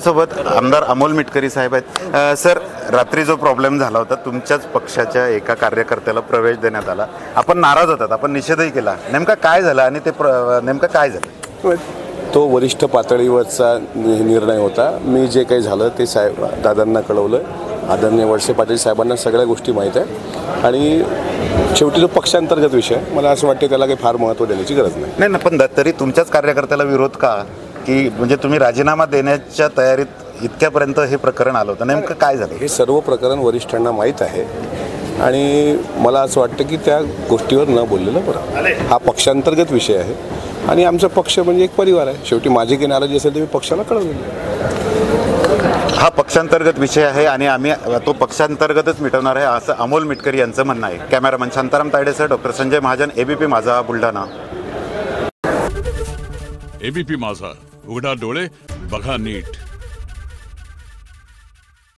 सोबत आमदार अमोल मिटकरी साहेब आहेत. सर रात्री जो प्रॉब्लेम झाला होता तुमच्याच पक्षाच्या एका कार्यकर्त्याला प्रवेश देण्यात आला. आपण नाराज होतात आपण निषेधही केला. नेमका काय झालं आणि ते प्र- नेमकं काय झालं? तो वरिष्ठ पातळीवरचा निर्णय होता. मी जे काही झालं ते साहेब दादांना कळवलं. आदरणीय वळसे पाटील साहेबांना सगळ्या गोष्टी माहीत आहे. आणि शेवटी तो पक्षांतर्गत विषय. मला असं वाटतं त्याला काही फार महत्त्व देण्याची गरज नाही. नाही ना पण तरी तुमच्याच कार्यकर्त्याला विरोध का? की म्हणजे तुम्ही राजीनामा देण्याच्या तयारीत इतक्यापर्यंत हे प्रकरण आलं होतं. नेमकं काय झालं? हे सर्व प्रकरण वरिष्ठांना माहीत आहे. आणि मला असं वाटतं की त्या गोष्टीवर न बोललेलं बरं. हा पक्षांतर्गत विषय आहे. आणि आमचा पक्ष म्हणजे एक परिवार आहे. शेवटी माझी काही नाराजी असेल तर मी पक्षाला कळवलं हा पक्षांतर्गत विषय आहे आणि आम्ही तो पक्षांतर्गतच मिटवणार आहे असं अमोल मिटकरी यांचं म्हणणं आहे. Cameraman Shantaram तायडेसह doctor Sanjay Mahajan ABP Majha Buldhana. ABP माझा. उघडा डोळे बघा नीट.